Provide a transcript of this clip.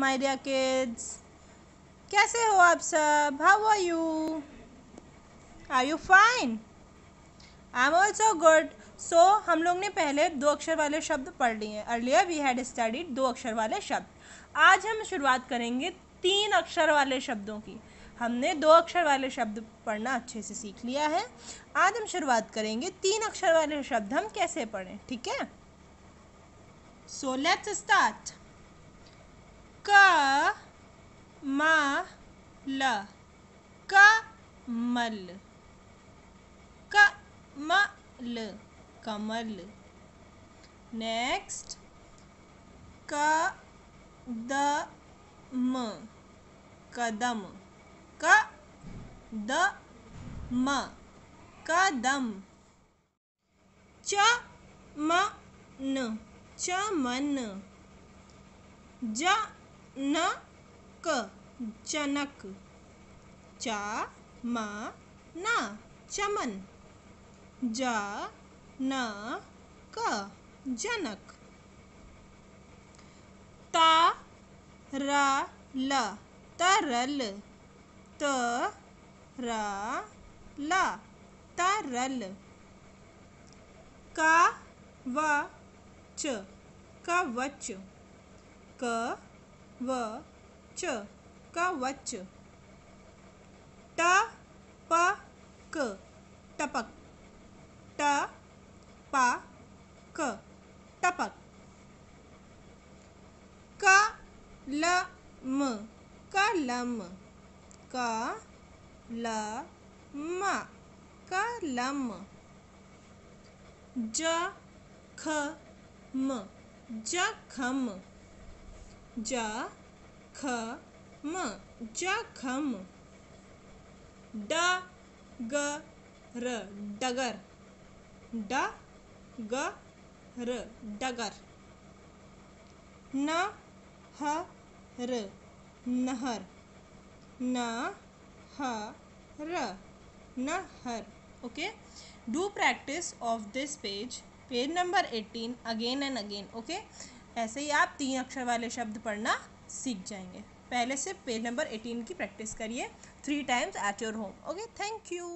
My dear kids कैसे हो आप सब? How are you are you fine I am also good so हम लोग ने पहले दो अक्षर वाले शब्द पढ़ लिए हैं। अर्लियर वी हैड स्टडीड दो अक्षर वाले शब्द। आज हम शुरुआत करेंगे तीन अक्षर वाले शब्दों की। हमने दो अक्षर वाले शब्द पढ़ना अच्छे से सीख लिया है। आज हम शुरुआत करेंगे तीन अक्षर वाले शब्द हम कैसे पढ़ें, ठीक है? सो लेट्स स्टार्ट क म ल कमल कमल कमल। नेक्स्ट कदम कदम कदम कदम। चमन चमन जनक जनक चा म न चमन। ज न क जनक ता र ल तरल। त र ल तरल। का व च कवच। क। व, च कवच ट, प, क, टपक, ट, प, क, टपक, क, ल, म कलम क, ल, म कलम ज, ख, म जखम ज ख म जखम ड ग र डगर ड ग र डगर। न ह र नहर न ह र नहर। Okay? Do practice of this page page number eighteen, again and again. Okay? ऐसे ही आप तीन अक्षर वाले शब्द पढ़ना सीख जाएँगे। पहले से पेज नंबर एटीन की प्रैक्टिस करिए। Three times at your home okay thank you